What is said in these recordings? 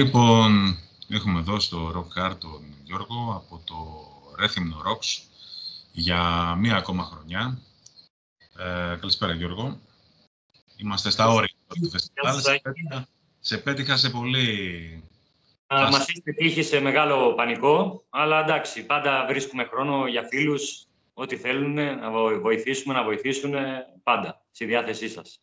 Λοιπόν, έχουμε εδώ στο Rock Car τον Γιώργο από το Rhythm Rocks για μία ακόμα χρονιά. Ε, καλησπέρα Γιώργο. Είμαστε στα όρια του φεστιβάλ. Σε πέτυχα σε πολύ... Μας έχετε τύχει σε μεγάλο πανικό, αλλά εντάξει, πάντα βρίσκουμε χρόνο για φίλους, ό,τι θέλουν, να βοηθήσουμε, να βοηθήσουν, πάντα, στη διάθεσή σας.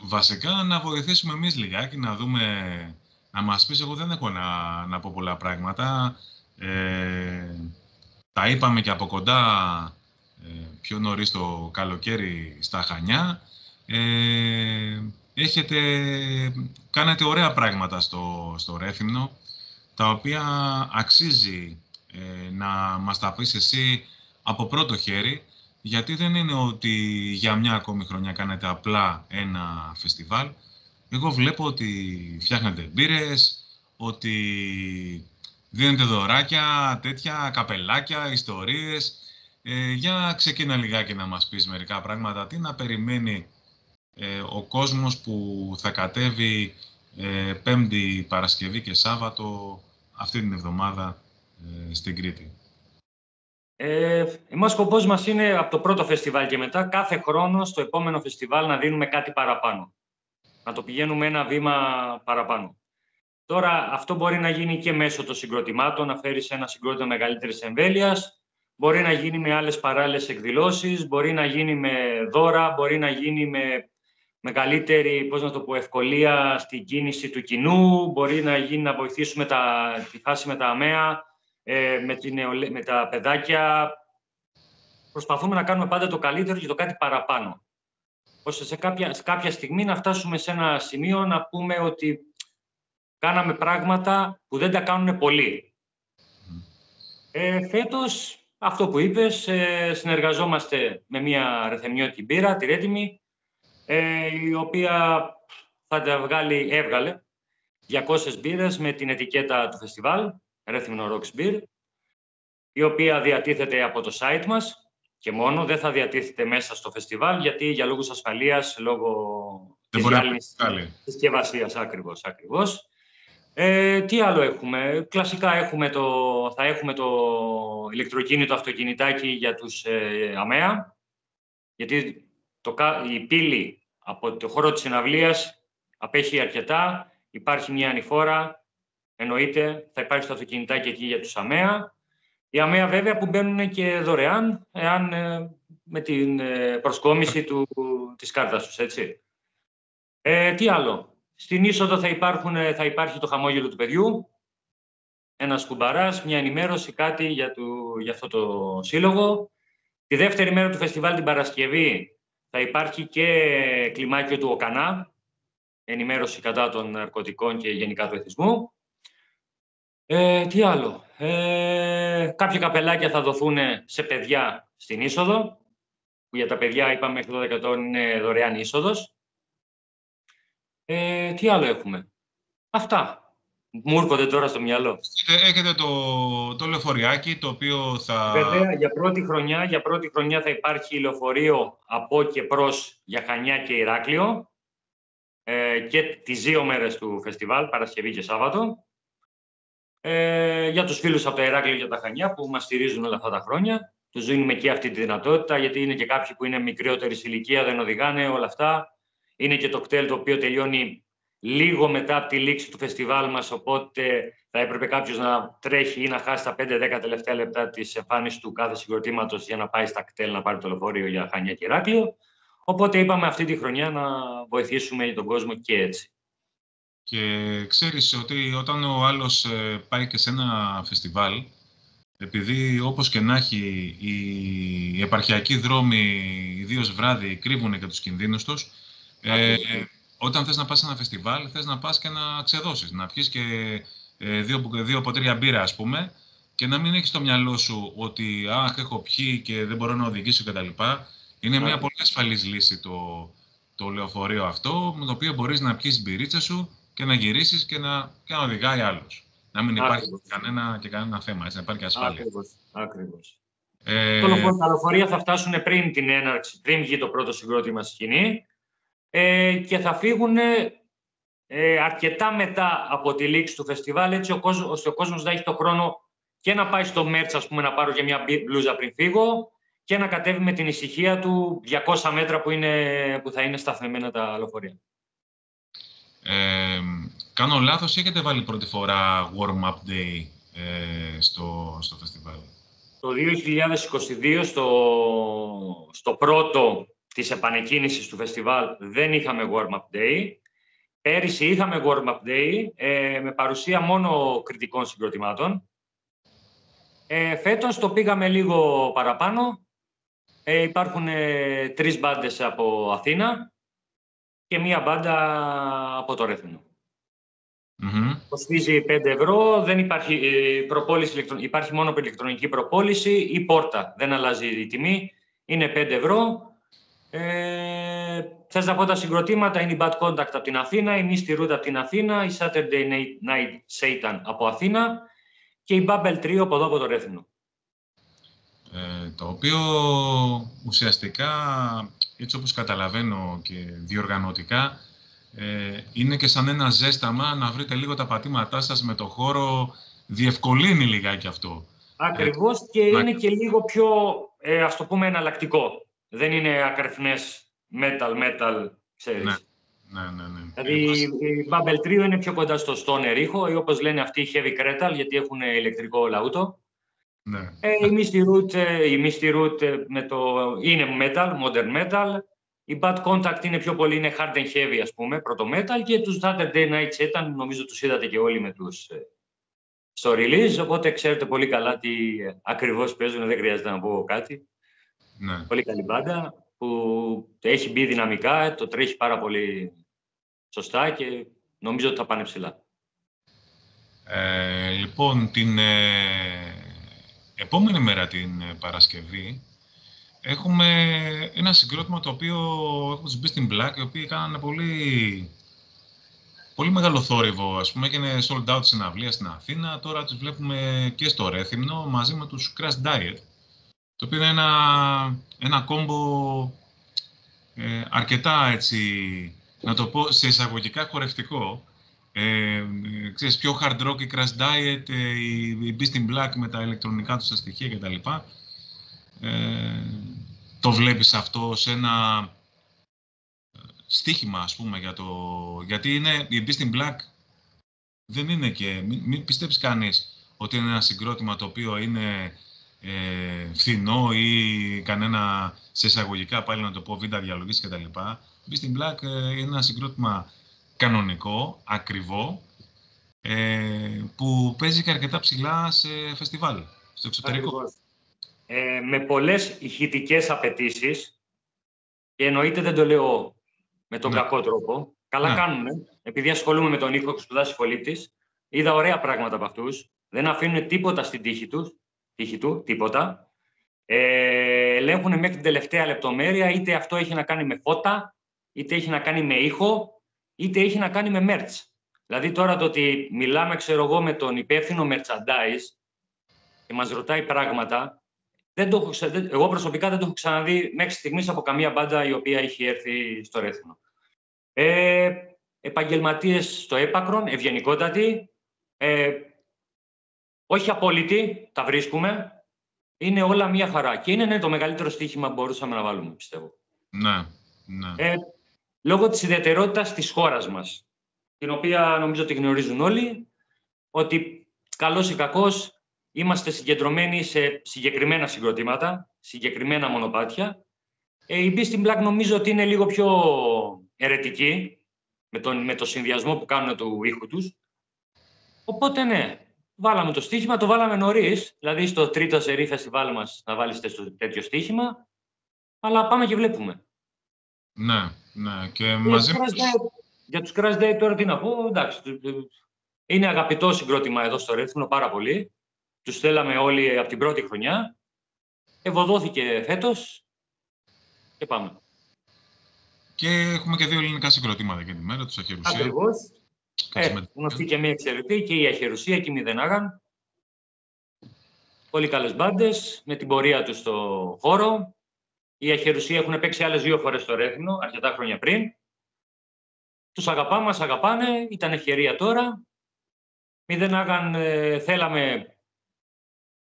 Βασικά, να βοηθήσουμε εμείς λιγάκι, να δούμε να μας πεις, εγώ δεν έχω να, να πω πολλά πράγματα. Ε, τα είπαμε και από κοντά ε, πιο νωρίς το καλοκαίρι στα Χανιά. Ε, έχετε, κάνετε ωραία πράγματα στο, στο Ρέθυμνο, τα οποία αξίζει ε, να μας τα πεις εσύ από πρώτο χέρι, γιατί δεν είναι ότι για μια ακόμη χρονιά κάνετε απλά ένα φεστιβάλ, εγώ βλέπω ότι φτιάχνετε μπύρες, ότι δίνετε δωράκια, τέτοια, καπελάκια, ιστορίες. Ε, για ξεκίνα λιγάκι να μας πεις μερικά πράγματα. Τι να περιμένει ε, ο κόσμος που θα κατέβει ε, Πέμπτη, Παρασκευή και Σάββατο αυτή την εβδομάδα ε, στην Κρήτη; Ε, εμάς σκοπός μας είναι από το πρώτο φεστιβάλ και μετά κάθε χρόνο στο επόμενο φεστιβάλ να δίνουμε κάτι παραπάνω να το πηγαίνουμε ένα βήμα παραπάνω. Τώρα, αυτό μπορεί να γίνει και μέσω των συγκροτημάτων, να φέρεις ένα συγκρότημα μεγαλύτερης εμβέλειας. Μπορεί να γίνει με άλλες παράλληλες εκδηλώσεις, μπορεί να γίνει με δώρα, μπορεί να γίνει με μεγαλύτερη πώς να το πω, ευκολία στην κίνηση του κοινού, μπορεί να γίνει να βοηθήσουμε τα, τη φάση με τα αμαία, ε, με, την, με τα παιδάκια. Προσπαθούμε να κάνουμε πάντα το καλύτερο και το κάτι παραπάνω ώστε σε κάποια, σε κάποια στιγμή να φτάσουμε σε ένα σημείο να πούμε ότι κάναμε πράγματα που δεν τα κάνουν πολλοί. Ε, φέτος, αυτό που είπες, ε, συνεργαζόμαστε με μια ρεθεμιώτικη μπύρα, τη Ρέτιμη, ε, η οποία θα τα βγάλει, έβγαλε 200 μπύρες με την ετικέτα του φεστιβάλ, Ρέθυμνο Rocks Beer, η οποία διατίθεται από το site μας, και μόνο, δεν θα διατίθεται μέσα στο φεστιβάλ, γιατί για λόγους ασφαλείας, λόγω δεν της άλλης συσκευασίας, ακριβώς, ακριβώς. Ε, τι άλλο έχουμε; Κλασικά έχουμε το, θα έχουμε το ηλεκτροκίνητο αυτοκινητάκι για τους ε, ΑΜΕΑ, γιατί το, η πύλη από το χώρο της συναυλίας απέχει αρκετά, υπάρχει μια ανηφόρα, εννοείται, θα υπάρχει το αυτοκινητάκι εκεί για τους ΑΜΕΑ. Οι ΑΜΕΑ βέβαια που μπαίνουν και δωρεάν, εάν ε, με την ε, προσκόμιση του, της κάρτας τους, έτσι. Ε, τι άλλο. Στην είσοδο θα, υπάρχουν, ε, θα υπάρχει το χαμόγελο του παιδιού, ένας κουμπαράς, μια ενημέρωση, κάτι για, του, για αυτό το σύλλογο. Τη δεύτερη μέρα του φεστιβάλ την Παρασκευή θα υπάρχει και κλιμάκιο του ΟΚΑΝΑ, ενημέρωση κατά των ναρκωτικών και γενικά του εθισμού. Ε, τι άλλο. Ε, κάποια καπελάκια θα δοθούν σε παιδιά στην είσοδο, που για τα παιδιά είπαμε μέχρι 12 ετών είναι δωρεάν είσοδος. Ε, τι άλλο έχουμε; Αυτά. Μου έρχονται τώρα στο μυαλό. Έχετε το, το λεωφοριάκι, το οποίο θα... Βέβαια, για πρώτη χρονιά, για πρώτη χρονιά θα υπάρχει λεωφορείο από και προς για Χανιά και Ηράκλειο ε, και τις δύο μέρες του φεστιβάλ, Παρασκευή και Σάββατο. Ε, για τους φίλους από τα Ηράκλεια και τα Χανιά που μας στηρίζουν όλα αυτά τα χρόνια. Τους δίνουμε και αυτή τη δυνατότητα, γιατί είναι και κάποιοι που είναι μικρότερη ηλικία, δεν οδηγάνε όλα αυτά. Είναι και το κτέλ το οποίο τελειώνει λίγο μετά από τη λήξη του φεστιβάλ μας, οπότε θα έπρεπε κάποιος να τρέχει ή να χάσει τα 5-10 τελευταία λεπτά της εμφάνισης του κάθε συγκροτήματος για να πάει στα κτέλ να πάρει το λεωφορείο για Χανιά και Ηράκλειο. Οπότε είπαμε αυτή τη χρονιά να βοηθήσουμε τον κόσμο και έτσι. Και ξέρεις ότι όταν ο άλλος ε, πάει και σε ένα φεστιβάλ, επειδή όπως και να έχει οι επαρχιακοί δρόμοι, ιδίως βράδυ, κρύβουν και τους κινδύνους τους, ε, όταν θες να πας σε ένα φεστιβάλ, θες να πας και να ξεδώσεις, να πιεις και ε, δύο, δύο ποτήρια μπύρα, ας πούμε, και να μην έχεις στο μυαλό σου ότι «Αχ, έχω πιει και δεν μπορώ να οδηγήσω» κτλ. Είναι μια πολύ ασφαλής λύση το, το λεωφορείο αυτό, με το οποίο μπορείς να πιεις μπυρίτσα σου και να γυρίσεις και να, και να οδηγάει άλλος. Να μην υπάρχει κανένα, και κανένα θέμα, έτσι, να υπάρχει ασφάλεια. Ακριβώς. Ε... Τα λεωφορεία θα φτάσουν πριν την έναρξη, πριν βγει το πρώτο συγκρότημα στη σκηνή ε, και θα φύγουν ε, αρκετά μετά από τη λήξη του φεστιβάλ, έτσι ο κόσμος, ώστε ο κόσμος να έχει το χρόνο και να πάει στο Μέρτς, ας πούμε, να πάρω και μια μπλούζα πριν φύγω και να κατέβει με την ησυχία του 200 μέτρα που, είναι, που θα είναι σταθμεμένα τα λεωφορεία. Ε, κάνω λάθος ή έχετε βάλει πρώτη φορά warm-up day ε, στο, στο φεστιβάλ; Το 2022, στο, στο πρώτο της επανεκκίνησης του φεστιβάλ, δεν είχαμε warm-up day. Πέρυσι είχαμε warm-up day ε, με παρουσία μόνο κριτικών συγκροτημάτων. Ε, φέτος το πήγαμε λίγο παραπάνω. Ε, υπάρχουν ε, τρεις μπάντες από Αθήνα και μία μπάντα από το Ρέθινο. Mm-hmm. Κοστίζει 5 ευρώ, δεν υπάρχει, ε, προπόληση, υπάρχει μόνο ηλεκτρονική προπόληση ή πόρτα. Δεν αλλάζει η τιμή, είναι 5 ευρώ. Ε, θες να πω τα συγκροτήματα, είναι η Bad Contact από την Αθήνα, η Misty Root από την Αθήνα, η Saturday Night Satan από Αθήνα και η Bubble Trio από εδώ από το Ρέθινο. Ε, το οποίο ουσιαστικά, έτσι όπως καταλαβαίνω και διοργανωτικά, ε, είναι και σαν ένα ζέσταμα να βρείτε λίγο τα πατήματά σας με το χώρο, διευκολύνει λιγάκι αυτό. Ακριβώς και είναι και λίγο πιο, ε, ας το πούμε, εναλλακτικό. Δεν είναι ακρεφνές metal, metal, ξέρεις. Ναι. Ναι, ναι, ναι. Δηλαδή η Bubble Trio είναι πιο κοντά στο Stoner ήχο ή όπως λένε αυτοί οι Heavy Cretal γιατί έχουν ηλεκτρικό λαούτο. Ναι. Ε, η Misty Root, ε, η Misty Root ε, με το, είναι metal, modern metal. Η Bad Contact είναι πιο πολύ, είναι hard and heavy, ας πούμε, πρώτο metal. Και τους Saturday Night Satan, νομίζω τους είδατε και όλοι με τους στο release, οπότε ξέρετε πολύ καλά τι ακριβώς παίζουν, δεν χρειάζεται να πω κάτι. Ναι. Πολύ καλή μπάντα που έχει μπει δυναμικά, το τρέχει πάρα πολύ σωστά και νομίζω ότι θα πάνε ψηλά. Ε, λοιπόν, την ε, επόμενη μέρα την ε, Παρασκευή έχουμε ένα συγκρότημα το οποίο έχουν μπει στην Black, οι οποίοι κάνανε πολύ, πολύ μεγάλο θόρυβο, ας πούμε, και είναι sold out συναυλία στην Αθήνα. Τώρα τους βλέπουμε και στο Ρέθυμνο μαζί με τους Crash Diet, το οποίο είναι ένα, ένα κόμπο ε, αρκετά έτσι, να το πω σε εισαγωγικά χορευτικό. Ε, ξέρεις, πιο hard rock, η Crash Diet, ε, η, η Beast in Black με τα ηλεκτρονικά τους στοιχεία κτλ. Ε, το βλέπεις αυτό σε ένα ε, στίχημα, ας πούμε, για το... γιατί είναι, η Beast in Black δεν είναι και... Μην, μην πιστέψεις κανείς ότι είναι ένα συγκρότημα το οποίο είναι ε, φθηνό ή κανένα σε εισαγωγικά πάλι να το πω βίντεο διαλογής κτλ. Beast in Black ε, είναι ένα συγκρότημα κανονικό, ακριβό, ε, που παίζει και αρκετά ψηλά σε φεστιβάλ, στο εξωτερικό. Ε, με πολλές ηχητικές απαιτήσεις και εννοείται δεν το λέω με τον ναι. κακό τρόπο. Καλά ναι. κάνουν, επειδή ασχολούμαι με τον ήχο που σπουδάσει φωλήτη. Είδα ωραία πράγματα από αυτούς. Δεν αφήνουν τίποτα στην τύχη τους, τύχη του τίποτα. Ε, ελέγχουν μέχρι την τελευταία λεπτομέρεια, είτε αυτό έχει να κάνει με φώτα, είτε έχει να κάνει με ήχο, είτε έχει να κάνει με merch. Δηλαδή τώρα το ότι μιλάμε, ξέρω εγώ, με τον υπεύθυνο merchandise και μας ρωτάει πράγματα, δεν το εγώ προσωπικά δεν το έχω ξαναδεί μέχρι στιγμής από καμία μπάντα η οποία έχει έρθει στο Ρέθινο. Ε, επαγγελματίες στο έπακρον, ευγενικότατοι, ε, όχι απόλυτοι, τα βρίσκουμε. Είναι όλα μία χαρά. Και είναι ναι, το μεγαλύτερο στοίχημα που μπορούσαμε να βάλουμε, πιστεύω. Ναι, ναι. Ε, λόγω της ιδιαιτερότητας της χώρας μας, την οποία νομίζω ότι γνωρίζουν όλοι, ότι καλός ή κακός είμαστε συγκεντρωμένοι σε συγκεκριμένα συγκροτήματα, συγκεκριμένα μονοπάτια. Ε, η Beast in Black νομίζω ότι είναι λίγο πιο ερετική με, τον, με το συνδυασμό που κάνουν του ήχου τους. Οπότε ναι, βάλαμε το στοίχημα, το βάλαμε νωρίς, δηλαδή στο τρίτο σερή φεστιβάλ μας να βάλεις τέτοιο στοίχημα, αλλά πάμε και βλέπουμε. Ναι, ναι. Και μαζί με Για τους Crash Day τώρα τι να πω, εντάξει, είναι αγαπητό συγκρότημα εδώ στο Ρέθινο πάρα πολύ. Τους θέλαμε όλοι από την πρώτη χρονιά. Ευωδόθηκε φέτος και πάμε. Και έχουμε και δύο ελληνικά συγκροτήματα για τη μέρα, τους Αχερουσία. Ακριβώς. Ε, γνωστή και μία εξαιρετική και η Αχερουσία και η Μηδενάγαν. Πολύ καλές μπάντες, με την πορεία τους στο χώρο. Οι Αχερουσία έχουν παίξει άλλες δύο φορές στο Ρέθινο, αρκετά χρόνια πριν. Τους αγαπάμε, μας αγαπάνε, ήταν ευκαιρία τώρα. Μηδέν άγαν ε, θέλαμε,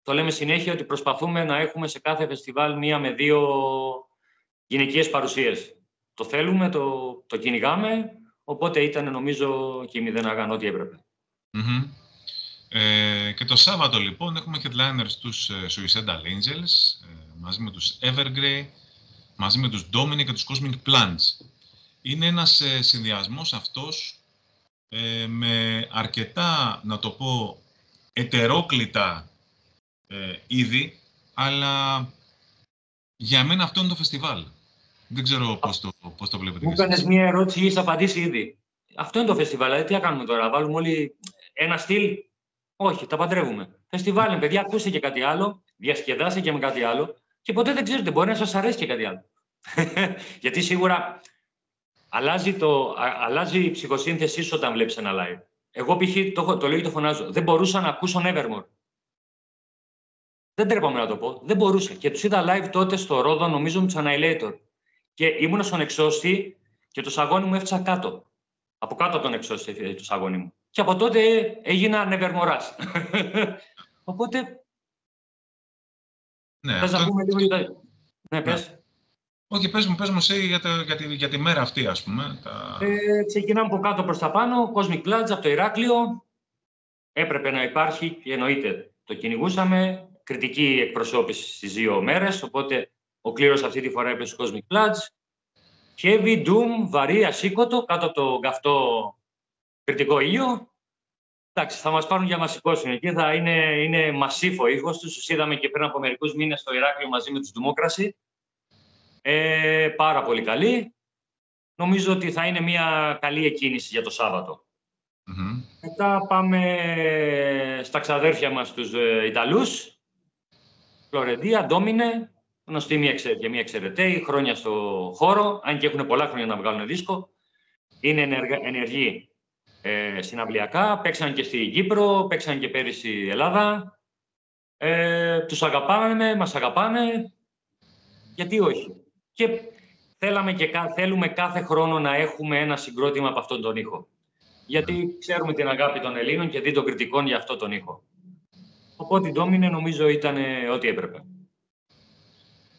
το λέμε συνέχεια, ότι προσπαθούμε να έχουμε σε κάθε φεστιβάλ μία με δύο γυναικείες παρουσίες. Το θέλουμε, το, το κυνηγάμε, οπότε ήταν νομίζω και η μηδέν άγαν ό,τι έπρεπε. Ε, και το Σάββατο λοιπόν έχουμε headliners τους ε, Suicidal Angels ε, μαζί με τους Evergrey, μαζί με τους Dominic και τους Cosmic Plants. Είναι ένας ε, συνδυασμός αυτός ε, με αρκετά, να το πω, ετερόκλητα ε, είδη, αλλά για μένα αυτό είναι το φεστιβάλ. Δεν ξέρω πώς το, πώς το βλέπετε. Μου έκανες μία ερώτηση, έχεις απαντήσει ήδη. Αυτό είναι το φεστιβάλ, δηλαδή τι θα κάνουμε τώρα, βάλουμε όλοι ένα στυλ. Όχι, τα παντρεύουμε. Φεστιβάλ είναι, παιδιά, ακούστε και κάτι άλλο, διασκεδάστε και με κάτι άλλο και ποτέ δεν ξέρετε, μπορεί να σας αρέσει και κάτι άλλο. Γιατί σίγουρα αλλάζει, το, αλλάζει η ψυχοσύνθεσή σου όταν βλέπεις ένα live. Εγώ π.χ. το, το λέω και το φωνάζω. Δεν μπορούσα να ακούσω Nevermore. Δεν τρέπαμε να το πω. Δεν μπορούσα. Και τους είδα live τότε στο Ρόδο, νομίζω με τους Annihilator. Και ήμουν στον εξώστη και το σαγόνι μου έφτιαξα κάτω. Από κάτω από τον εξώστη ε, το σαγόνι μου. Και από τότε έγινα Nevermore. Οπότε. Ναι, αυτό... να πούμε λίγο για τα. Ναι, πες. Ναι. Όχι, πες μου, πες μου εσύ για, το, για, τη, για τη μέρα αυτή, ας πούμε. Τα... Ε, ξεκινάμε από κάτω προς τα πάνω, Cosmic Clutch από το Ηράκλειο. Έπρεπε να υπάρχει και εννοείται το κυνηγούσαμε. Κριτική εκπροσώπηση στις δύο μέρες, οπότε ο κλήρος αυτή τη φορά έπεσε στο Cosmic Clutch. Heavy, Doom, βαρύ, ασήκωτο, κάτω από το καυτό κριτικό ήλιο. Εντάξει, θα μας πάρουν για μας σηκώσουν. Εκεί θα είναι, είναι μασίφο ήχος τους. Τους είδαμε και πριν από μερικούς μήνες στο Ηράκλειο μαζί με τους Δημόκραση. Ε, πάρα πολύ καλή. Νομίζω ότι θα είναι μια καλή εκκίνηση για το σαββατο Μετά πάμε στα ξαδέρφια μας τους ε, Ιταλούς. Φλωρεντία, Ντόμινε, γνωστή μια, εξε, μια εξαιρετέη, χρόνια στο χώρο, αν και έχουν πολλά χρόνια να βγάλουν δίσκο. Είναι ενεργοί ε, συναυλιακά, παίξαν και στη Κύπρο, παίξαν και πέρυσι Ελλάδα. Ε, τους αγαπάμε, μας αγαπάνε. Γιατί όχι; Και θέλαμε και θέλουμε κάθε χρόνο να έχουμε ένα συγκρότημα από αυτόν τον ήχο. Γιατί ξέρουμε την αγάπη των Ελλήνων και δι των κριτικών για αυτόν τον ήχο. Οπότε η Ντόμινε νομίζω ήταν ό,τι έπρεπε.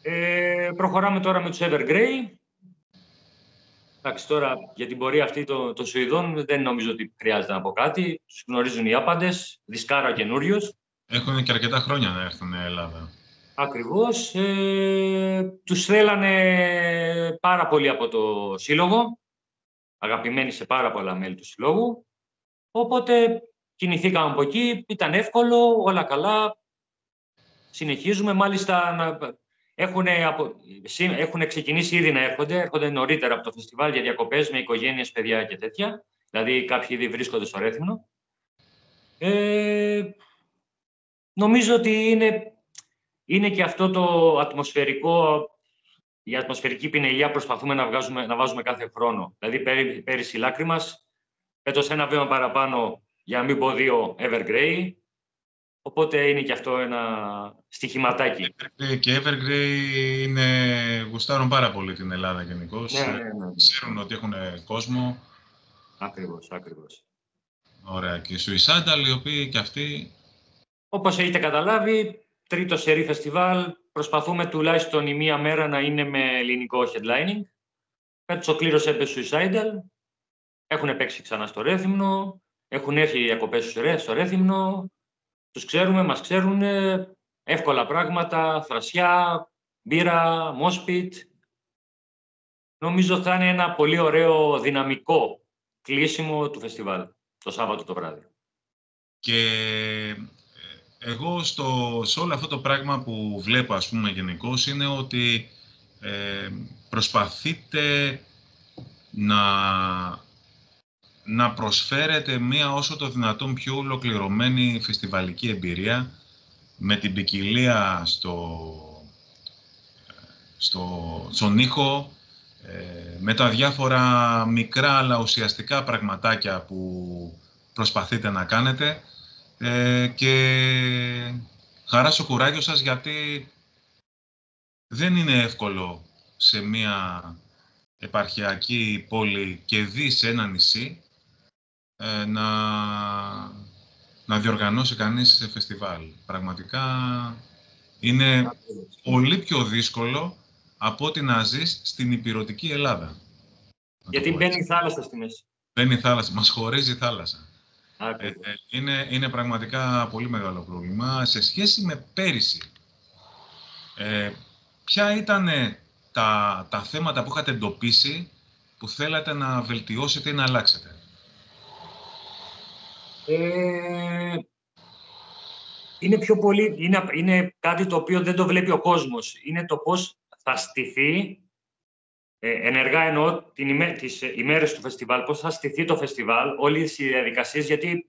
Ε, προχωράμε τώρα με τους Evergrey. Εντάξει, τώρα για την πορεία αυτή των το Σουηδών δεν νομίζω ότι χρειάζεται να πω κάτι. Τους γνωρίζουν οι άπαντες, δισκάρα καινούριος. Έχουν και αρκετά χρόνια να έρθουν στην Ελλάδα. Ακριβώς. Ε, τους θέλανε πάρα πολύ από το Σύλλογο, αγαπημένοι σε πάρα πολλά μέλη του Συλλόγου. Οπότε κινηθήκαμε από εκεί, ήταν εύκολο, όλα καλά. Συνεχίζουμε, μάλιστα έχουν, απο... έχουν ξεκινήσει ήδη να έρχονται, έρχονται νωρίτερα από το φεστιβάλ για διακοπές με οικογένειες, παιδιά και τέτοια. Δηλαδή κάποιοι ήδη βρίσκονται στο Ρέθυμνο. Ε, νομίζω ότι είναι είναι και αυτό το ατμοσφαιρικό, η ατμοσφαιρική πινελιά προσπαθούμε να, βγάζουμε, να βάζουμε κάθε χρόνο. Δηλαδή πέρυσι, πέρυσι η λάκρη μας, φέτος ένα βήμα παραπάνω, για να μην πω δύο, Evergrey. Οπότε είναι και αυτό ένα στοιχηματάκι. Και Evergrey είναι, γουστάρουν πάρα πολύ την Ελλάδα γενικώς. Ναι, ναι, ναι. Ξέρουν ότι έχουν κόσμο. Ακριβώς, ακριβώς. Ωραία. Και οι Suicidal, οι οποίοι και αυτοί... Όπως έχετε καταλάβει, τρίτο σερί φεστιβάλ. Προσπαθούμε τουλάχιστον η μία μέρα να είναι με ελληνικό headlining. Φέτος ο κλήρος έπεσε Suicidal. Έχουν παίξει ξανά στο Ρέθυμνο. Έχουν έρθει οι διακοπές στο Ρέθυμνο. Τους ξέρουμε, μας ξέρουν. Εύκολα πράγματα, θρασιά, μπύρα, μόσπιτ. Νομίζω θα είναι ένα πολύ ωραίο δυναμικό κλείσιμο του φεστιβάλ το Σάββατο το βράδυ. Και εγώ στο, σε όλο αυτό το πράγμα που βλέπω, ας πούμε, γενικώ είναι ότι ε, προσπαθείτε να, να προσφέρετε μία όσο το δυνατόν πιο ολοκληρωμένη φεστιβαλική εμπειρία με την ποικιλία στο, στο, στον ήχο, ε, με τα διάφορα μικρά αλλά ουσιαστικά πραγματάκια που προσπαθείτε να κάνετε. Ε, και χαρά στο κουράγιο σας γιατί δεν είναι εύκολο σε μια επαρχιακή πόλη και δει σε ένα νησί ε, να, να διοργανώσει κανείς φεστιβάλ. Πραγματικά είναι πολύ πιο δύσκολο από ότι να ζεις στην υπηρετική Ελλάδα. Γιατί μπαίνει η θάλασσα στη μέση. Μπαίνει η θάλασσα, μας χωρίζει η θάλασσα. Ε, ε, είναι, είναι πραγματικά πολύ μεγάλο πρόβλημα. Σε σχέση με πέρυσι, ε, ποια ήταν τα, τα θέματα που είχατε εντοπίσει που θέλατε να βελτιώσετε ή να αλλάξετε; Ε, είναι πιο πολύ, είναι, είναι κάτι το οποίο δεν το βλέπει ο κόσμος. Είναι το πώς θα στηθεί, ε, ενεργά εννοώ την ημέ, τις ημέρες του φεστιβάλ, πώς θα στηθεί το φεστιβάλ, όλες οι διαδικασίες, γιατί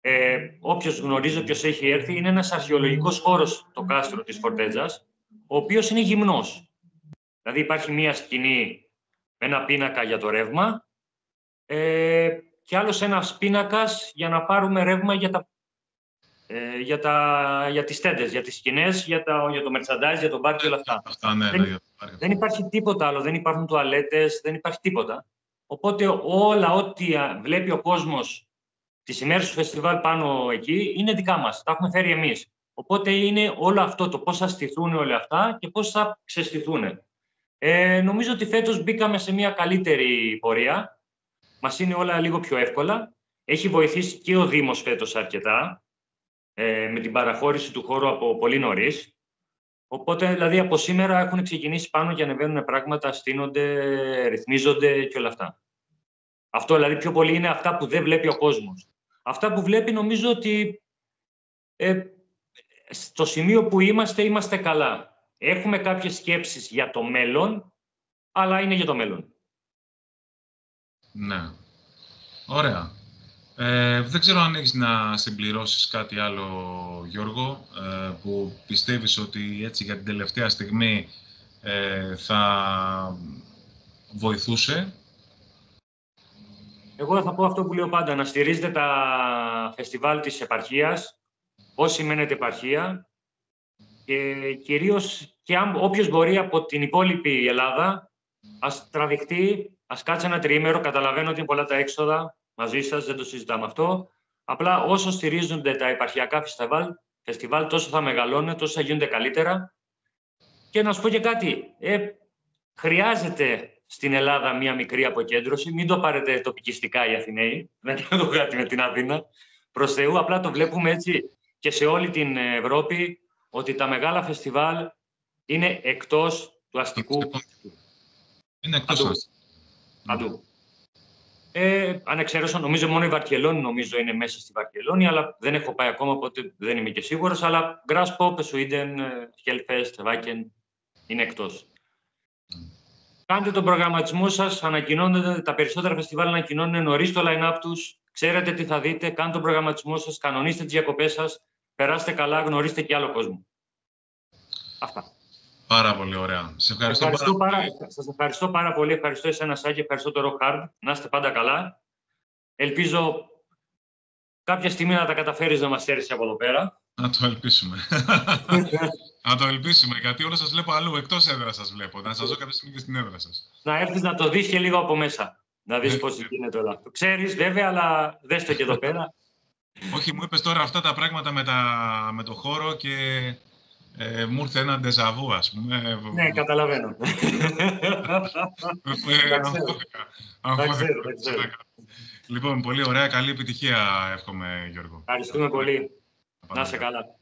ε, όποιος γνωρίζει, όποιος έχει έρθει, είναι ένας αρχαιολογικός χώρος το κάστρο της Φορτέτζας, ο οποίος είναι γυμνός. Δηλαδή υπάρχει μία σκηνή με ένα πίνακα για το ρεύμα ε, και άλλος ένας πίνακας για να πάρουμε ρεύμα για, τα, ε, για, τα, για τις τέντες, για τις σκηνές, για, τα, για το merchandise, για τον μπάρ και όλα αυτά. αυτά ναι, δεν, δεν υπάρχει τίποτα άλλο, δεν υπάρχουν τουαλέτες, δεν υπάρχει τίποτα. Οπότε όλα ό,τι βλέπει ο κόσμος τις ημέρες του φεστιβάλ πάνω εκεί είναι δικά μας. Τα έχουμε φέρει εμείς. Οπότε είναι όλο αυτό το πώς θα στηθούν όλα αυτά και πώς θα ξεστηθούν. Ε, νομίζω ότι φέτος μπήκαμε σε μια καλύτερη πορεία. Μας είναι όλα λίγο πιο εύκολα. Έχει βοηθήσει και ο Δήμος φέτος αρκετά ε, με την παραχώρηση του χώρου από πολύ νωρίς. Οπότε, δηλαδή, από σήμερα έχουν ξεκινήσει πάνω και ανεβαίνουν πράγματα, στείνονται, ρυθμίζονται και όλα αυτά. Αυτό, δηλαδή, πιο πολύ είναι αυτά που δεν βλέπει ο κόσμος. Αυτά που βλέπει, νομίζω ότι ε, στο σημείο που είμαστε, είμαστε καλά. Έχουμε κάποιες σκέψεις για το μέλλον, αλλά είναι για το μέλλον. Ναι. Ωραία. Ε, δεν ξέρω αν έχεις να συμπληρώσεις κάτι άλλο, Γιώργο, ε, που πιστεύεις ότι έτσι για την τελευταία στιγμή ε, θα βοηθούσε. Εγώ θα πω αυτό που λέω πάντα, να στηρίζετε τα φεστιβάλ της επαρχίας, όσοι μένετε επαρχία, και κυρίως και αν όποιος μπορεί από την υπόλοιπη Ελλάδα, ας τραβηχτεί, ας κάτσει ένα τριήμερο, καταλαβαίνω ότι είναι πολλά τα έξοδα μαζί σας, δεν το συζητάμε αυτό. Απλά όσο στηρίζονται τα επαρχιακά φεστιβάλ, φεστιβάλ τόσο θα μεγαλώνουν, τόσο θα γίνονται καλύτερα. Και να σου πω και κάτι, ε, χρειάζεται στην Ελλάδα μία μικρή αποκέντρωση. Μην το πάρετε τοπικιστικά οι Αθηναίοι, δεν το κάτι με την Αθήνα. Προς Θεού, απλά το βλέπουμε έτσι και σε όλη την Ευρώπη ότι τα μεγάλα φεστιβάλ είναι εκτός του αστικού. Είναι εκτός του Παντού. Ε, αν εξαιρέσω, νομίζω μόνο η Βαρκελόνη νομίζω είναι μέσα στη Βαρκελόνη, αλλά δεν έχω πάει ακόμα, οπότε δεν είμαι και σίγουρος. Αλλά Grasspop, Sweden, Hellfest, Wacken είναι εκτός. Κάντε τον προγραμματισμό σας, ανακοινώνετε τα περισσότερα φεστιβάλ ανακοινώνουν νωρίς το line-up τους. Ξέρετε τι θα δείτε, κάντε τον προγραμματισμό σας, κανονίστε τις διακοπές σας, περάστε καλά, γνωρίστε και άλλο κόσμο. Αυτά. Πάρα πολύ ωραία. Σε ευχαριστώ, ευχαριστώ πάρα, πάρα Σας ευχαριστώ πάρα πολύ. Ευχαριστώ εσένα, Σάκη. Ευχαριστώ το Rock Hard. Να είστε πάντα καλά. Ελπίζω κάποια στιγμή να τα καταφέρεις να μας έρθει από εδώ πέρα. Να το ελπίσουμε. να το ελπίσουμε, γιατί όλα σας βλέπω αλλού, εκτός έδρας σας βλέπω. Να σας δω κάποια στιγμή και στην έδρα σας. Να έρθεις να το δεις και λίγο από μέσα. Να δεις ναι. πώς γίνεται όλα. Το ξέρεις βέβαια, αλλά δες το και εδώ πέρα. Όχι, μου είπες τώρα αυτά τα πράγματα με, τα, με το χώρο και ε, μου ήρθε ένα ντεζαβού, ας πούμε. Ναι, καταλαβαίνω. Λοιπόν, πολύ ωραία. Καλή επιτυχία εύχομαι, Γιώργο. Ευχαριστούμε πολύ. Να είσαι καλά.